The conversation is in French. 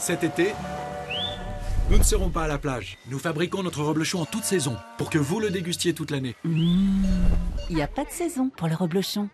Cet été, nous ne serons pas à la plage. Nous fabriquons notre reblochon en toute saison pour que vous le dégustiez toute l'année. Il n'y a pas de saison pour le reblochon.